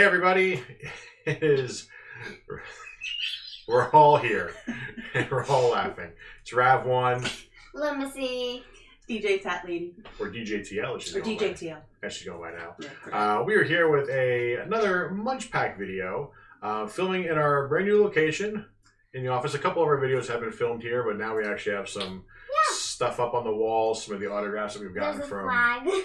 Hey everybody, it is. We're all here. And we're all laughing. It's Rav One Lumacy. DJ Tat Lady. or DJ TL. as she's Or going DJ by. TL. As she's going by now. Yeah. Uh, we are here with a another Munchpak video, uh, filming in our brand new location in the office. A couple of our videos have been filmed here, but now we actually have some stuff up on the walls, some of the autographs that we've gotten There's a from. flag.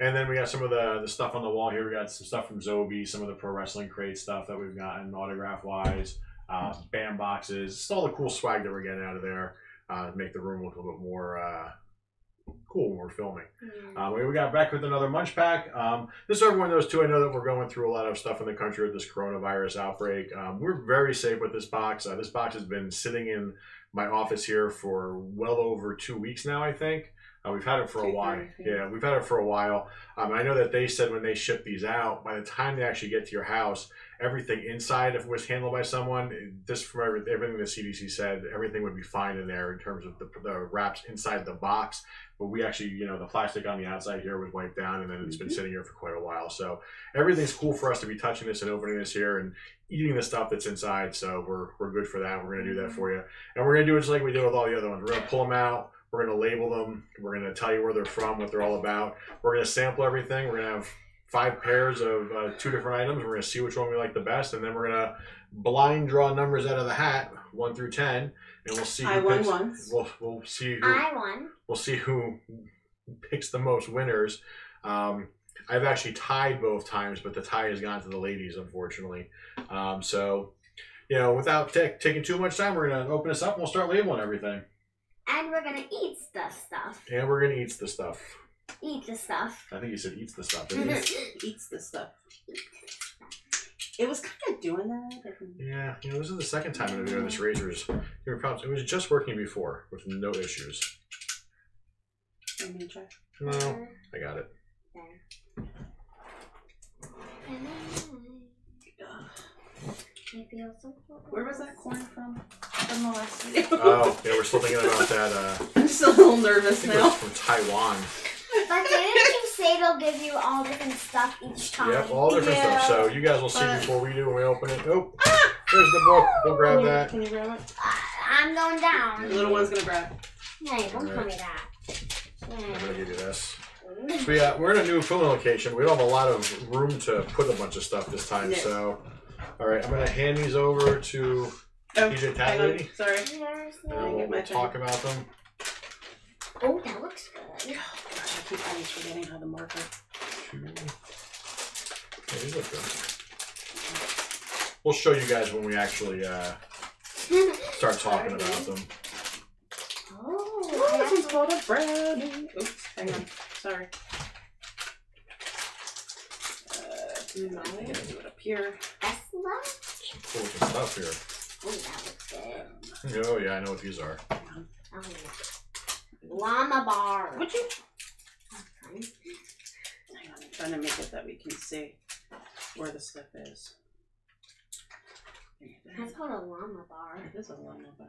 And then we got some of the, the stuff on the wall here. We got some stuff from Zobie, some of the pro wrestling crate stuff that we've gotten autograph wise, uh, BamBoxes, just all the cool swag that we're getting out of there uh, to make the room look a little bit more uh, cool when we're filming. Um, we we got back with another Munchpak. Um, this is everyone knows too. I know that we're going through a lot of stuff in the country with this coronavirus outbreak. Um, we're very safe with this box. Uh, this box has been sitting in my office here for well over two weeks now. I think uh, we've had it for a while. yeah. We've had it for a while. Um, I know that they said when they ship these out, by the time they actually get to your house, everything inside, if it was handled by someone, this from everything the CDC said, everything would be fine in there in terms of the, the wraps inside the box. But we actually, you know, the plastic on the outside here was wiped down, and then it's been Mhm. sitting here for quite a while. So everything's cool for us to be touching this and opening this here and eating the stuff that's inside. So we're we're good for that. We're gonna do that for you, and we're gonna do it just like we did with all the other ones. We're gonna pull them out. We're gonna label them. We're gonna tell you where they're from, what they're all about. We're gonna sample everything. We're gonna have five pairs of uh, two different items. We're gonna see which one we like the best, and then we're gonna blind draw numbers out of the hat, one through ten, and we'll see. Who I won picks, once. We'll we'll see who I won. we'll see who picks the most winners. Um, I've actually tied both times, but the tie has gone to the ladies, unfortunately. Um, so, you know, without ta- taking too much time, we're gonna open this up and we'll start labeling everything. And we're gonna eat the stuff. And we're gonna eat the stuff. Eat the stuff. I think you said eats the stuff. Didn't you? Eats this stuff. It was kind of doing that. yeah, you know, this is the second time in a video this razor's here problems. It was just working before with no issues. Let me try. No, I got it. There. It feels so good. Where was that corn from? From the last video. Oh, yeah, we're still thinking about that. Uh, I'm just a little I nervous think it was now. from Taiwan. But didn't you say they'll give you all different stuff each time? Yep, all different Yeah. stuff. So you guys will see But- before we do when we open it. Oh, there's the book. We'll grab Can you, that. can you grab it? I- I'm going down. The little one's gonna grab. Hey, don't call Alright. me that. I'm gonna give you this. So yeah, we're in a new filming location. We don't have a lot of room to put a bunch of stuff this time. Yeah. So, all right, I'm gonna hand these over to Oh, DJ Tat hang on. Lady. Sorry. There's and I'll we'll, get my we'll thing. talk about them. Oh, that looks good. Oh, gosh, I keep always forgetting how to mark it. Two. Yeah, these look good. We'll show you guys when we actually uh, start talking about them. oh, Oh, this is that's called a brownie. Oops, hang on. Sorry. Uh, no, I gotta do it up here. Tesla? Some cool stuff here. Oh, that looks good. Oh yeah, I know what these are. Oh, yeah. Llama bar. Would you? Okay. Hang on, I'm trying to make it that we can see where the stuff is. That's called a llama bar. It is a llama bar.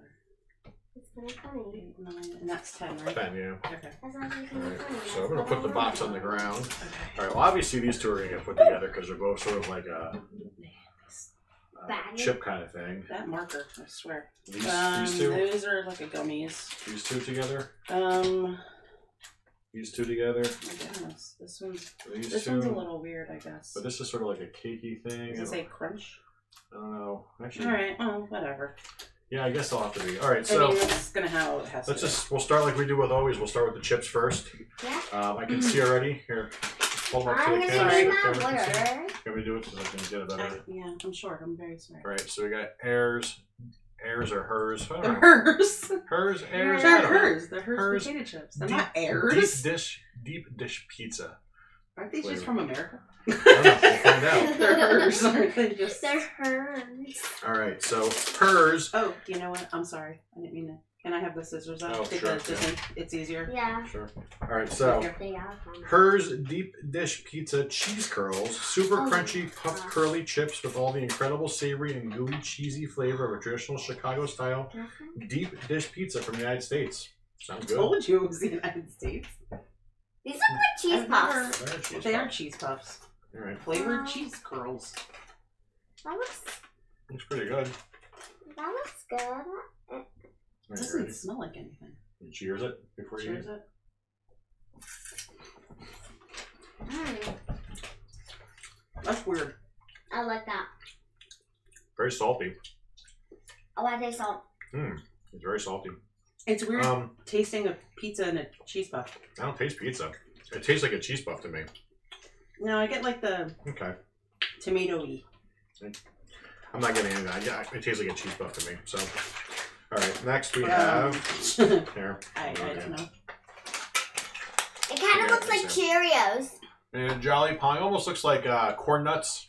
It's kind of funny. Eight, nine, and that's ten, right? Ben, yeah. Okay. That's actually kind Alright, of funny. so I'm gonna put the box on the ground. Okay. All right. Well, obviously these two are gonna get put together because they're both sort of like a, a Bag. chip kind of thing. That marker, I swear. These, um, these two, those are like a gummies. these two together, Um, these two together, I guess this one's these this two. one's a little weird, I guess. But this is sort of like a cakey thing. Does I it say crunch? I don't know. Actually, All right. Well, whatever. yeah, I guess I'll have to be. All right. I So mean, that's gonna how it has let's to. just we'll start like we do with always. We'll start with the chips first. Yeah. Um, I can see already here. Hold up to I'm the gonna camera. Sorry. Do so my the camera can see. water. Can we do it so I can get it I, better? yeah, I'm short. I'm very sorry. All right. So we got airs, airs or hers. I don't They're know. hers. Hers, airs. I They're don't know. hers. They're hers, Hers. potato chips. They're Deep- not airs. Deep dish, deep dish pizza. Aren't they just flavor. from America? I don't know. We'll find out. They're hers, aren't they? Just. They're hers. All right, so hers. Oh, you know what? I'm sorry. I didn't mean to. Can I have the scissors out? Oh, sure, because just think it's easier. Yeah. Sure. All right, so They are fun. hers deep dish pizza cheese curls, super Oh, crunchy puffed gosh. curly chips with all the incredible savory and gooey cheesy flavor of a traditional Chicago style mm-hmm. deep dish pizza from the United States. Sounds I good. told you it was the United States. These are like cheese I've puffs. never- They're cheese They are puffs. cheese puffs. All right, Flavored Wow. cheese curls. That looks looks pretty good. that looks good. All It right, doesn't ready? smell like anything. You cheers it before you Cheers eat. it. Mm, That's weird. I like that. Very salty. Oh, I taste salt. It's very salty. It's weird Um, tasting a pizza and a cheese puff. I don't taste pizza. It tastes like a cheese puff to me. No, I get like the Okay. tomatoey. I'm not getting anything. I get, it tastes like a cheese puff to me. So, all right. Next we Um, have here. I, I Okay. don't know. It kind of looks like Cheerios. And Jolly Pong almost looks like uh, corn nuts.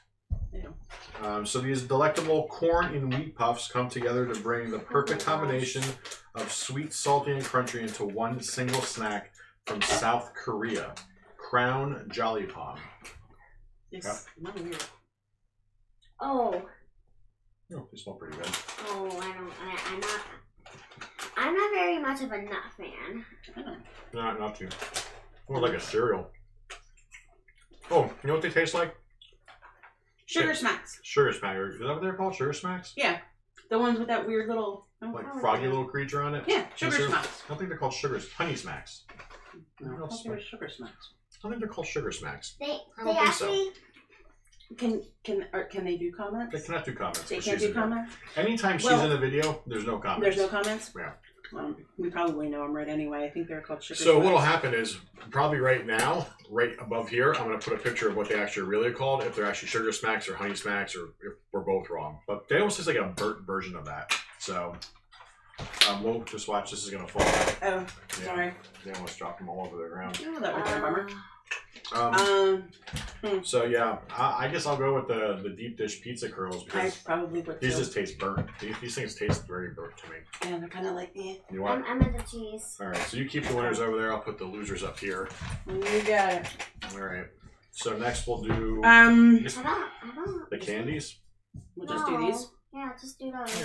Ew. Um, so these delectable corn and wheat puffs come together to bring the perfect Oh combination of sweet, salty, and crunchy into one single snack from South Korea. Crown Jolly Pong. It's Yeah. not weird. Oh, Oh, they smell pretty good. oh, I don't. I, I'm not. I'm not very much of a nut fan. I don't. Not, not too. More like a cereal. Oh, you know what they taste like? Sugar smacks. Sugar Smacks. Is that what they're called? Sugar Smacks? Yeah. The ones with that weird little. Like Oh, froggy yeah. little creature on it? Yeah, sugar Sure. smacks. I don't think they're called sugar. Honey Smacks. No, I No, thought they were sugar smacks. I don't think they're called Sugar Smacks. They I they don't think so. Can can or can they do comments? They cannot do comments. They 'cause can't she's do in comments. Anytime she's Well- in the video, there's no comments. There's no comments. Yeah. We probably know them right anyway. I think they're called sugar. So what'll happen is probably right now, right above here, I'm gonna put a picture of what they actually really are called. If they're actually sugar smacks or honey smacks, or if we're both wrong. But they almost taste like a burnt version of that. So um, we'll just watch. This is gonna fall. out. Oh, Yeah, sorry. they almost dropped them all over the ground. Oh, that would be a bummer. Um, Um, so yeah, I, I guess I'll go with the the deep dish pizza curls I because probably would these too. just taste burnt. These, these things taste very burnt to me. Yeah, they're kind of like, eh. You I'm, want? I'm at the cheese. All right. So you keep the winners over there. I'll put the losers up here. You got it. All right. So next we'll do Um, just I don't. I don't. the candies. we'll just do No. these. Yeah, just do those.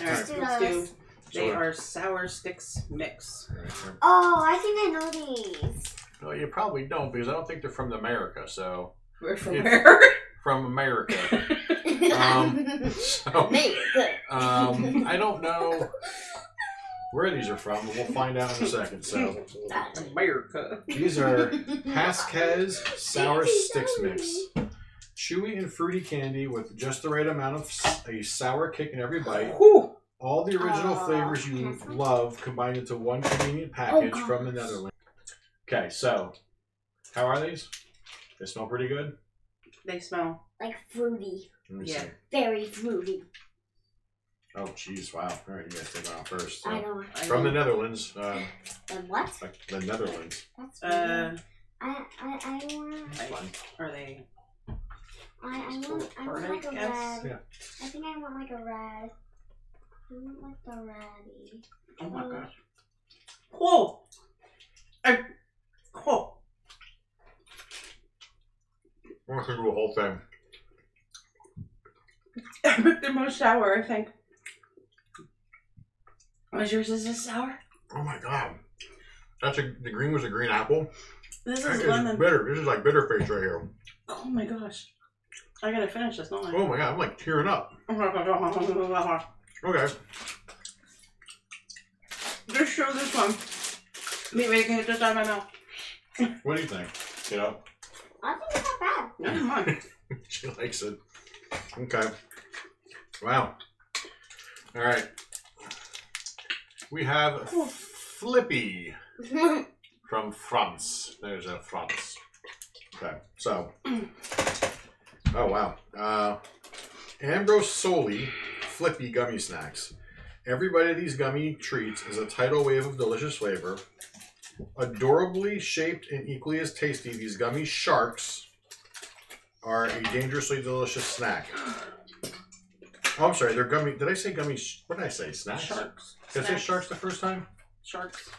All right, Just do let's those. do. They So- are sour sticks mix. All right, here. Oh, I think I know these. Well, you probably don't because I don't think they're from America. So We're from Yeah. where? from America. Um, so America. um, I don't know where these are from, but we'll find out in a second. So America. these are Pasquez Sour Sticks. Mix. Chewy and fruity candy with just the right amount of a sour kick in every bite. Whew. All the original Oh, flavors you can I try? love combined into one convenient package Oh, from the gosh. Netherlands. Okay, so how are these? They smell pretty good. They smell. Like fruity. Let me Yeah. see. Very fruity. Oh, jeez, wow. All right, you guys take it on first. So, I know. I from the. Netherlands, um, And what? like the Netherlands. That's Uh, weird. I, I, I want. It's fun. are they? I, I want. I want like a guess. red. Yeah. I think I want like a red. I want like the reddy. Oh my gosh. Whoa. I. Whoa. I'm going to do the whole thing. I picked the most sour, I think. Was yours is this sour? Oh my god. That's a the green was a green apple. This That is is lemon. bitter. This is like bitter face right here. Oh my gosh. I gotta finish this, don't I? Oh my god, I'm like tearing up. Okay. Just show this one. Maybe I can get this out of my mouth. What do you think? You know, I think it's not bad. Never mind. she likes it. Okay. Wow. All right. We have Flippy from France. There's a France. Okay. So. Oh wow. Uh, Ambrose Soli Flippy gummy snacks. Every bite of these gummy treats is a tidal wave of delicious flavor. Adorably shaped and equally as tasty, these gummy sharks are a dangerously delicious snack. Oh, I'm sorry, they're gummy. Did I say gummy? What did I say? Snacks? Sharks. Did I say sharks the first time? Sharks.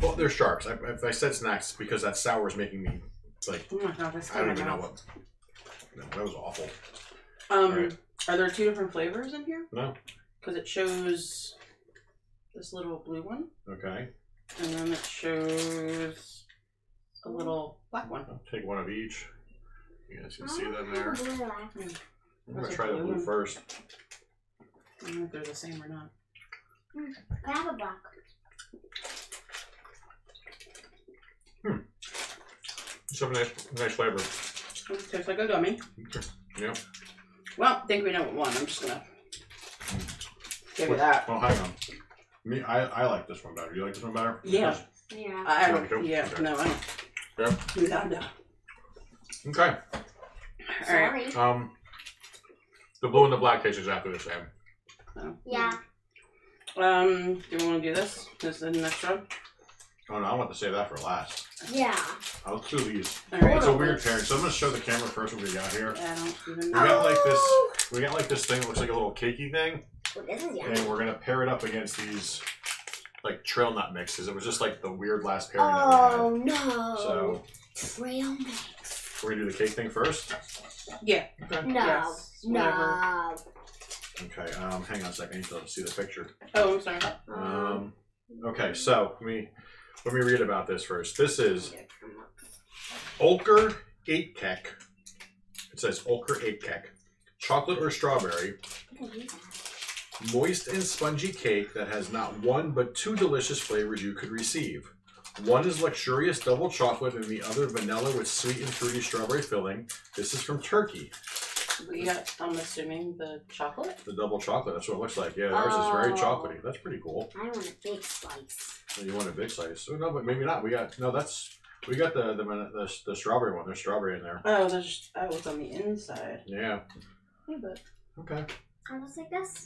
Well, they're sharks. I, if I said snacks, because that sour is making me like Oh my god, that's I don't even know what. No, that was awful. Um, Alright. are there two different flavors in here? No. Because it shows this little blue one, Okay, and then it shows a oh. little black one. I'll take one of each. You guys can see them there. Oh, I'm gonna try the blue blue first. I don't know if they're the same or not. Can I have a block? It's hmm. have a nice, nice flavor. It tastes like a gummy. Yeah. Well, I think we know what one. I'm just gonna hmm. give you that. Oh, hang on. Me, I, I like this one better. You like this one better? Yeah. Yeah. I don't. want? Yeah. Okay. No, I don't. Yeah. No, no. Okay. All right. Sorry. Um, the blue and the black taste exactly the same. Oh. Yeah. Um, do you want to do this? This is the next one. Oh no, I want to save that for last. Yeah. I'll do these. All right. It's a weird pairing, so I'm gonna show the camera first what we got here. I don't even We got like this. We got like this thing that looks like a little cakey thing, Oh, this is yummy. and we're gonna pair it up against these like trail nut mixes. It was just like the weird last pairing that we Oh no. So Trail mix. we're gonna do the cake thing first. Yeah. Okay. No. Yes, whatever. no. Okay. Um, hang on a second. I need to see the picture. Oh, I'm sorry. Um, okay. So let me let me read about this first. This is Olker eight kek. It says Olker eight kek. Chocolate or strawberry. Moist and spongy cake that has not one but two delicious flavors you could receive. One is luxurious double chocolate and the other vanilla with sweet and fruity strawberry filling. This is from Turkey. We got. I'm assuming the chocolate. The double chocolate, that's what it looks like. Yeah, theirs is very Oh. chocolatey. That's pretty cool. I want a big slice. Oh, You want a big slice? Oh, no, but maybe not. We got no. That's we got the the the, the strawberry one. There's strawberry in there. Oh, there's. Oh, it's on the inside. Yeah. Yeah, but Okay. Oh, looks like this.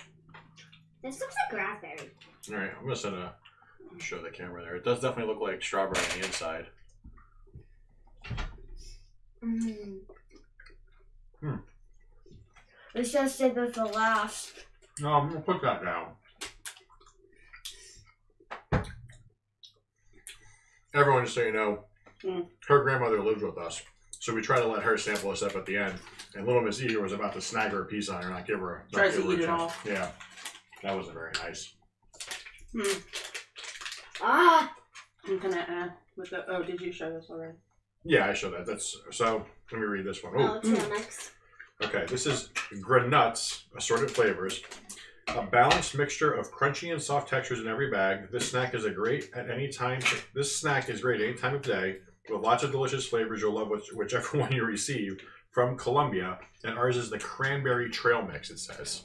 This looks like raspberry. All right. I'm just gonna show the camera there. It does definitely look like strawberry on the inside. Mm. Hmm. We should save it the last. No, I'm gonna put that down. Everyone, just so you know, Mm. her grandmother lived with us, so we try to let her sample us up at the end. And little Miss Edie was about to snag her a piece on her, and not give her. Not Tries to a eat it all. Yeah, that wasn't very nice. hmm. Ah! I'm gonna add with the. Oh, did you show this already? Yeah, I showed that. That's so. Let me read this one. Oh, trail mix. okay. This is Granuts assorted flavors. A balanced mixture of crunchy and soft textures in every bag. This snack is a great at any time. This snack is great any time of day with lots of delicious flavors. You'll love which, whichever one you receive from Colombia. And ours is the cranberry trail mix. It says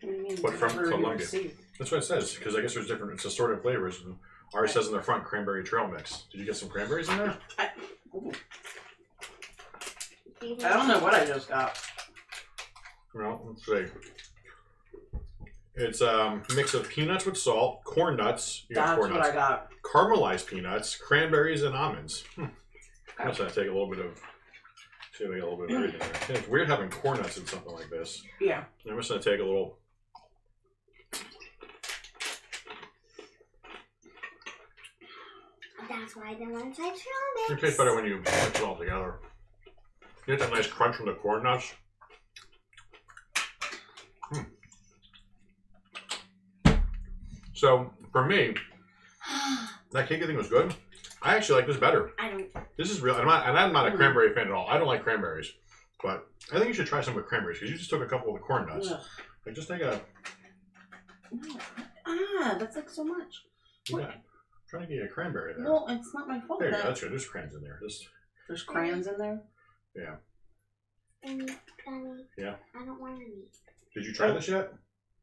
What do you mean? But from whatever Colombia. receive? that's what it says because I guess there's different. It's assorted flavors. And ours says in the front cranberry trail mix. Did you get some cranberries in there? I, ooh, I don't know what I just got. Well, let's see. It's um, a mix of peanuts with salt, corn nuts, you got That's corn what nuts, I got. caramelized peanuts, cranberries, and almonds. Hmm. I'm just gonna take a little bit of, see if I get a little bit of everything there. Yeah, it's weird having corn nuts in something like this. Yeah. I'm just gonna take a little. That's why I want to try trail It tastes better when you mix it all together. You get that nice crunch from the corn nuts. Hmm. So for me, that cake thing was good. I actually like this better. I don't. This is real, I'm not, and I'm not a Mm. cranberry fan at all. I don't like cranberries, but I think you should try some with cranberries because you just took a couple of the corn nuts. Ugh. Like just take a, No. Ah, that's like so much. yeah, I'm trying to get a cranberry there. Well, it's not my fault. there you go. That's good. There's crayons in there. Just There's crayons in there. Um, Danny, Yeah. I don't want any. did you try Oh. this yet?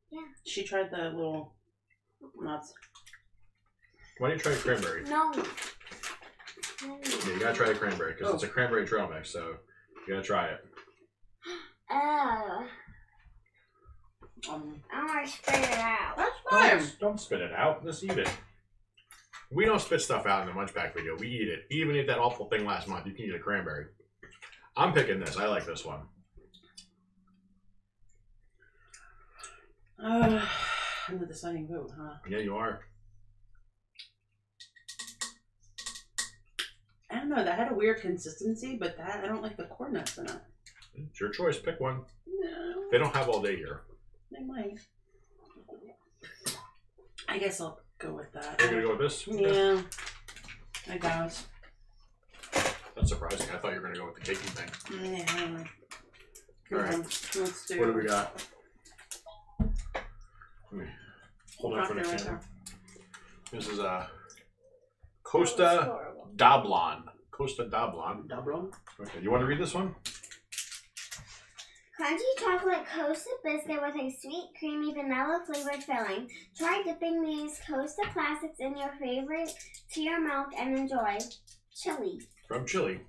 Yeah. She tried the little nuts. Why don't you try the cranberry? No. Yeah, you gotta try the cranberry because Oh. it's a cranberry trail mix, so you gotta try it. Oh, Um, I want to spit it out. that's fine. Don't, don't spit it out. Just eat it. We don't spit stuff out in the Munchpak video. We eat it. Even ate that awful thing last month. You can eat a cranberry. I'm picking this. I like this one. Uh, I'm the deciding vote, huh? Yeah, you are. I don't know. That had a weird consistency, but that I don't like the corn nuts in it. It's your choice. Pick one. No, They don't have all day here. they might. I guess I'll go with that. You're gonna go with this. Yeah. I guess. That's That's surprising. I thought you were gonna go with the cakey thing. Yeah. All right. Let's do. What do we got? Let me hold on for the Rock it right camera. This is a Costa Dablon. Costa Dablon. Double. Okay, you want to read this one? Crunchy chocolate Costa biscuit with a sweet, creamy vanilla flavored filling. Try dipping these Costa classics in your favorite tier milk and enjoy. Chili. From Chile.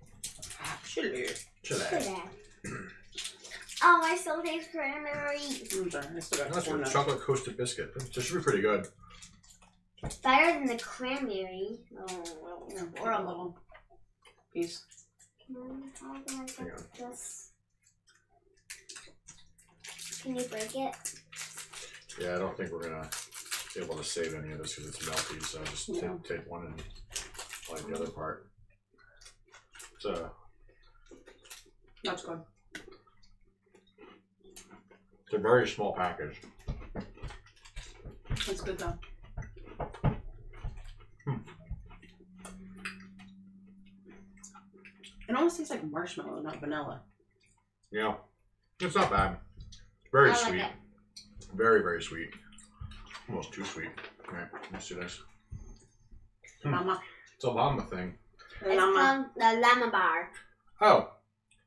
Chili. Chile. Chili. oh, I still taste cranberry. I'm. I still got That's one. good. Chocolate Costa biscuit. This should be pretty good. Better than the cranberry. Oh, or a little piece. Can I- how do I Hang on. This? Can you break it? Yeah, I don't think we're gonna be able to save any of this because it's melty. So just Yeah. take, take one and like the other part. So That's good. it's a very small package. That's good though. Hmm. It almost tastes like marshmallow, not vanilla. Yeah, it's not bad. Very I like sweet. it. Very very sweet. Almost too sweet. All right, let's do this. Hmm. It's a llama thing. It's Llama. called the llama bar. Oh,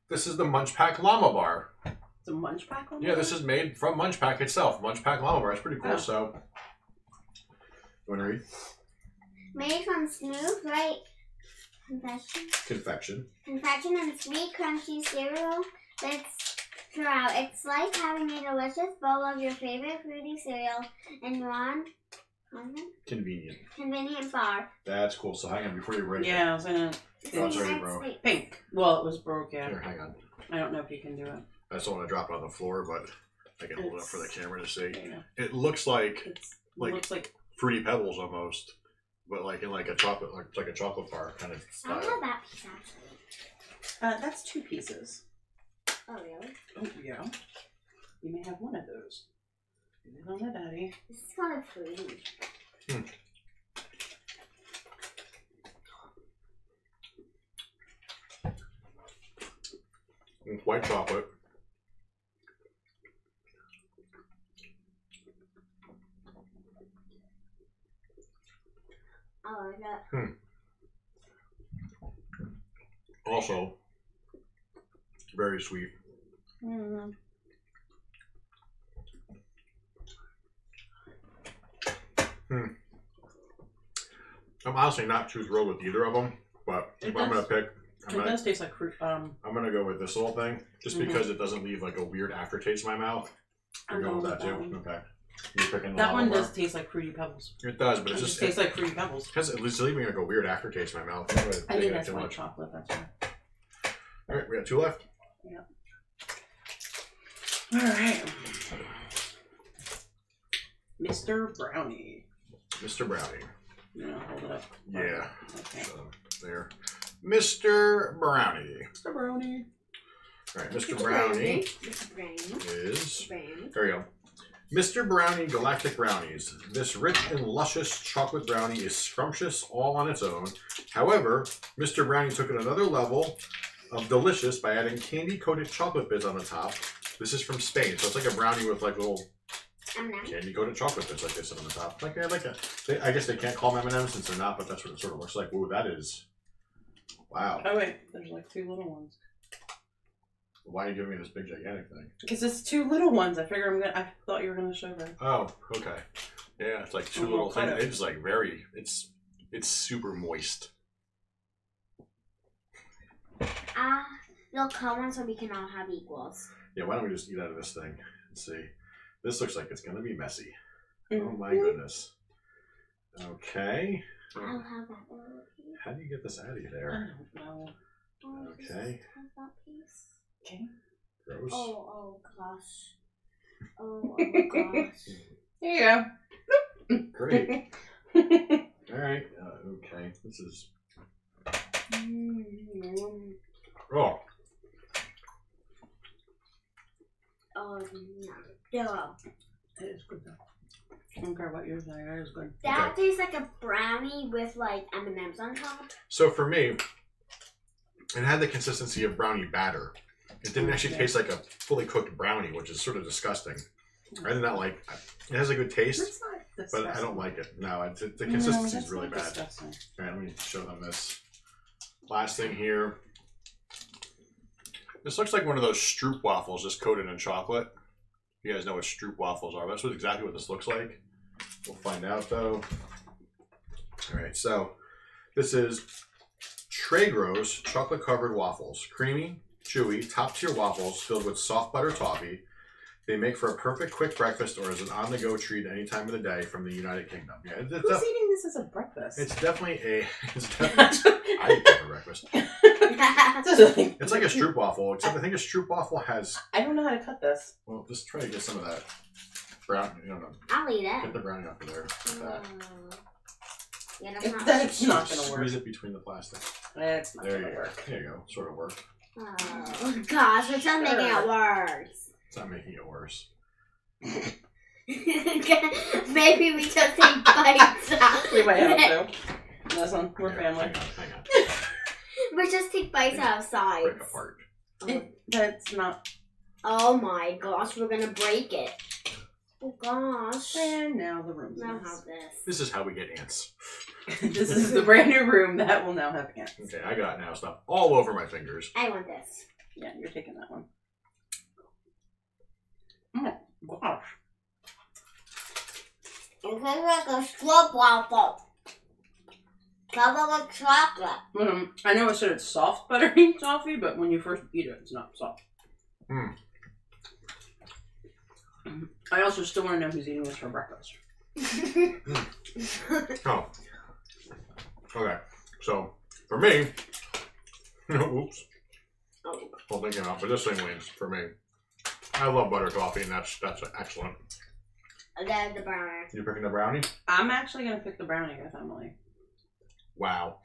this is the Munchpak Llama Bar. It's a Munchpak one? Yeah, this is made from Munchpak itself. Munchpak Llama Bar. It's pretty cool. Oh. So, you want to read Made from smooth, bright confection, confection? confection and sweet, crunchy cereal bits throughout. It's like having a delicious bowl of your favorite fruity cereal in one Convenient. convenient bar. That's cool. So hang on before you break. it. Yeah, I was gonna. Oh, Sweet sorry, and bro. Pink. Well, it was broke, yeah. Here, hang on. I don't know if you can do it. I just don't want to drop it on the floor, but I can hold it up for the camera to see. There you go. It looks like It's, Like- it looks like fruity pebbles almost, but like in like a chocolate, like like a chocolate bar kind of Style. I style. have that piece actually. uh, that's two pieces. Oh really? Oh yeah. You may have one of those. Give it on the daddy. This is kind of fruity. It's white chocolate. I like that. Hmm. Also, very sweet. Mm. I'm honestly not too thrilled with either of them, but if I'm gonna pick, I'm It gonna, does taste like fruit. Um, I'm gonna go with this little thing, just Mhm. because it doesn't leave like a weird aftertaste in my mouth. You're I'm going with that too? that Okay. You're picking that one does taste like fruity pebbles. It does, but It it's just just tastes like fruity pebbles. because least leaving like a weird aftertaste in my mouth. I think that's too white much. chocolate. That's why. All right, we got two left. All right. Mr. Brownie. Mr. Brownie. Yeah, hold up. Yeah. Okay. So, there. Mr. Brownie. Mr. Brownie. All right, Mr. It's Brownie It's brownie. is Brownie. There we go. Mr. Brownie Galactic Brownies. This rich and luscious chocolate brownie is scrumptious all on its own. However, Mr. Brownie took it another level of delicious by adding candy coated chocolate bits on the top. This is from Spain, so it's like a brownie with like little candy coated chocolate bits like this on the top. Like, like a, they, I guess they can't call them M&M's since they're not, but that's what it sort of looks like. Ooh, that is. Wow. Oh wait, there's like two little ones. Why are you giving me this big gigantic thing? Because it's two little ones. I figure I'm gonna. I thought you were gonna show them. Oh, okay. Yeah, it's like two Oh, little things. It's like very. It's it's super moist. Ah, you'll cut one so we can all have equals. Yeah, why don't we just eat out of this thing and see? This looks like it's gonna be messy. Oh Mm. my goodness. Okay. I'll have that little piece. How do you get this out of I there? don't know. Oh, just Okay. have that piece. Okay. Gross. Oh, oh gosh. Oh, oh gosh. There Great. you go. All right. Uh, okay. This is. Mm. Oh, Oh no. No. it is good though. I don't care what yours are. That is good. That tastes like a brownie with like M and M's on top. so for me, it had the consistency of brownie batter. It didn't actually taste like a fully cooked brownie, which is sort of disgusting. I did not like. It has a good taste, That's not but disgusting. I don't like it. No, it's, the No, consistency that's is really not bad. disgusting. All right, let me show them this. Last thing here. This looks like one of those Stroop waffles just coated in chocolate. You guys know what Stroop waffles are. That's what, exactly what this looks like. We'll find out though. All right, so this is Tregroes chocolate covered waffles. Creamy, chewy, top tier waffles filled with soft butter toffee. They make for a perfect quick breakfast or as an on the go treat any time of the day from the United Kingdom. Yeah, it's, Who's eating this as a breakfast? it's definitely a. It's definitely, I eat that for breakfast. It's like a Stroop waffle, except I think a Stroop waffle has. I don't know how to cut this. Well, just try to get some of that brown. You know, I'll eat it. get the brownie off of there. Like that. Mm. Yeah, that's If not that's not gonna work. Squeeze it between the plastic. It's not There gonna you go. work. There you go. Sort of work. Oh gosh, we're just making it worse. It's not making it worse. Maybe we just take bites out. We might have to. Listen, we're Here, family. Hang on, hang on. We just take bites out of sides. Break apart. Oh. It, that's not. Oh my gosh, we're gonna break it. Oh gosh. And now the room's Now a have this. This is how we get ants. this is the brand new room that will now have ants. Okay, I got now stuff all over my fingers. I want this. Yeah, you're taking that one. Oh gosh. It tastes like a slurp waffle. Covered with chocolate. Um, I know it said it's soft buttery toffee, but when you first eat it, it's not soft. Mm. Mm. I also still want to know who's eating this for breakfast. Oh. Okay. So for me, oops. Oh. Well, thinking out, but this thing wins for me. I love butter coffee, and that's that's excellent. Then the brownie. You picking the brownie? I'm actually gonna pick the brownie with Emily. Wow,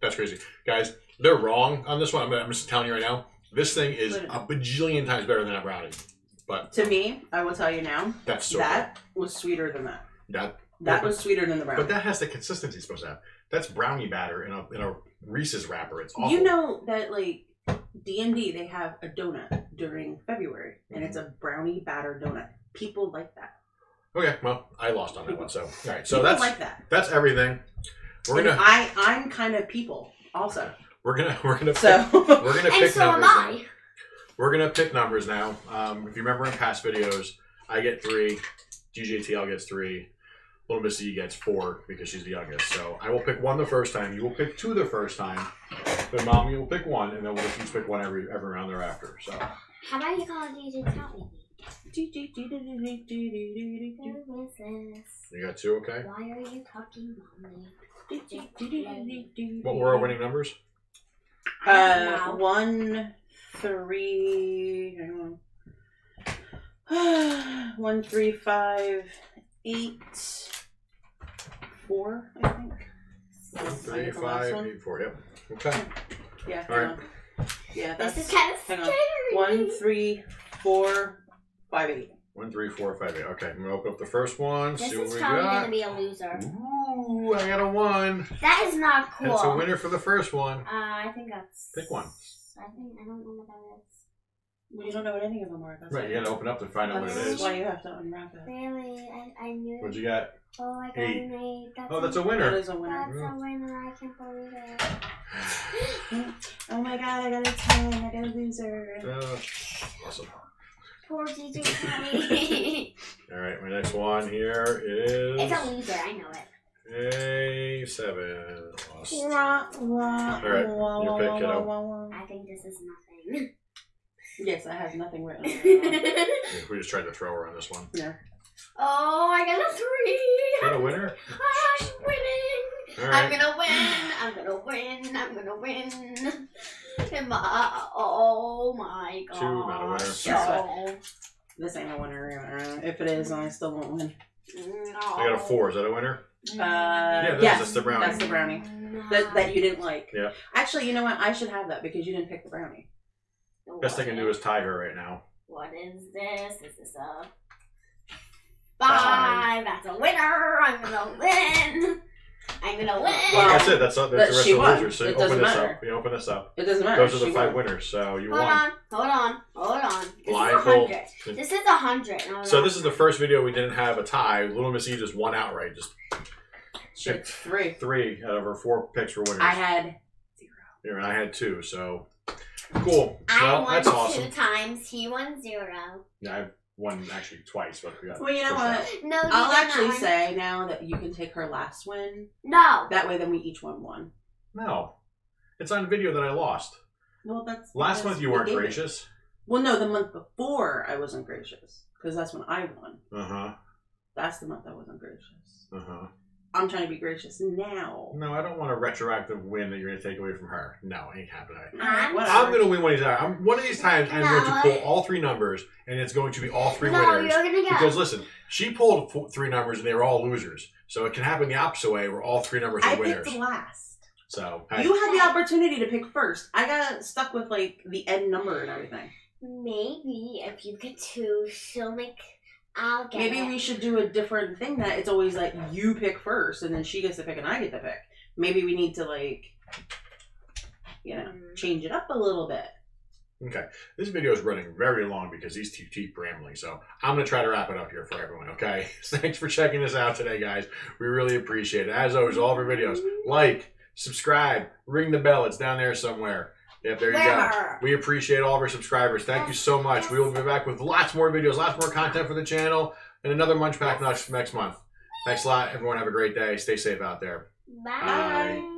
that's crazy, guys. They're wrong on this one. I'm, I'm just telling you right now. This thing is a bajillion times better than a brownie. But To me, I will tell you now, that's so that was sweeter than that. that. That was sweeter than the brownie. But that has the consistency it's supposed to have. That's brownie batter in a in a Reese's wrapper. It's awful. You know that like D and D, they have a donut during February, and mm-hmm. it's a brownie batter donut. People like that. Okay, well, I lost on that one. So all right, so People that's like that. that's everything. We're And gonna I I'm kind of people also. we're gonna we're gonna pick, So we're gonna pick And pick so am numbers. Now. I. We're gonna pick numbers now. Um, if you remember in past videos, I get three, DJTL gets three, Little Missy gets four because she's the youngest. So I will pick one the first time. You will pick two the first time. Then mom, you will pick one, and then we'll each pick one every every round thereafter. So How about you call DJ Tell me? Who is this? you got two, okay? Why are you talking, mommy? What were our winning numbers? I Uh, know. one, three, hang on. one, three, five, eight, four, I think. One, I three, get the last five, one. eight, four. Yep. Okay. Yeah, All hang right. on. Yeah, that's This is kind of hang scary. on. one, three, four, five, eight. One, three, four, five, eight. Okay, I'm gonna open up the first one. This see what is we probably got. gonna be a loser. Ooh, I got a one. That is not cool. That's a winner for the first one. Uh, I think that's. Pick one. I think I don't know what that is. Well, you don't know what any of them are. That's Right, you gotta open up to find out what it That's is. why you have to unwrap it. Really, I, I knew. What'd you get? Oh, I got Eight. an eight. That's Oh, that's a That winner. is a winner. That's a winner. I can't believe it. Oh my god, I got a 10. I got a loser. Uh, awesome. Poor DJ Tony. All right, my next one here is it's a loser. I know it. A seven. Lost. All right, your pick, kiddo. I think this is nothing. Yes, I have nothing written. on it. We just tried to throw her on this one. yeah. oh, I got a three. Is three. that a winner? I'm winning. All I'm right. gonna win. I'm gonna win. I'm gonna win. Am I- oh my god. Two, not a winner. Oh. This ain't a winner. Uh, If it is, I still won't win. No. I got a four. Is that a winner? Uh, that is, yes, that's the brownie. That's the brownie. That, that you didn't like. Yeah. Actually, you know what? I should have that because you didn't pick the brownie. Best thing I can do is tie her right now. What is this? Is this a Five. five? That's a winner. I'm gonna win. I'm gonna win. Well, that's it. That's, that's the rest of the losers. So It you open this matter. up. You open this up. It doesn't matter. Those are the She five won. winners. So you hold won. on, hold on, hold on. This Live is a hold. hundred. This is a hundred. Hold So on. this is the first video we didn't have a tie. Little Miss E just won outright. Just She had three. three out of her four picks for winners. I had Here, and I had two. So cool. I well, won that's two awesome. times. He won zero. Yeah, I've won actually twice, but we got. Well, you know what? out. No, you I'll did not actually say now that you can take her last win. no. That way, then we each won one. No, it's on video that I lost. Well, that's Last because month you weren't gave it. gracious. Well, no, the month before I wasn't gracious because that's when I won. Uh huh. That's the month I wasn't gracious. Uh huh. I'm trying to be gracious now. No, I don't want a retroactive win that you're gonna take away from her. No, ain't happening. I'm- Whatever. I'm gonna win one of these. I'm one of these times. I'm going to pull all three numbers, and it's going to be all three no, winners. you're gonna go. Because listen, she pulled four, three numbers, and they were all losers. So it can happen the opposite way, where all three numbers are I winners. picked last. So hey, You had the opportunity to pick first. I got stuck with like the end number and everything. Maybe if you get two, she'll make. I'll get Maybe it. we should do a different thing that it's always like you pick first and then she gets to pick and I get to pick. Maybe we need to like, you know, Mm. change it up a little bit. okay, this video is running very long because these two keep rambling. So I'm gonna try to wrap it up here for everyone. Okay, thanks for checking this out today, guys. We really appreciate it. As always, all of our videos, like, subscribe, ring the bell. It's down there somewhere. Yep, there you go. We appreciate all of our subscribers. Thank you so much. We will be back with lots more videos, lots more content for the channel, and another Munchpak next, next month. Thanks a lot, everyone. Have a great day. Stay safe out there. Bye. Bye.